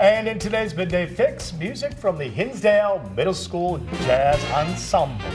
And in today's Midday Fix, music from the Hinsdale Middle School Jazz Ensemble.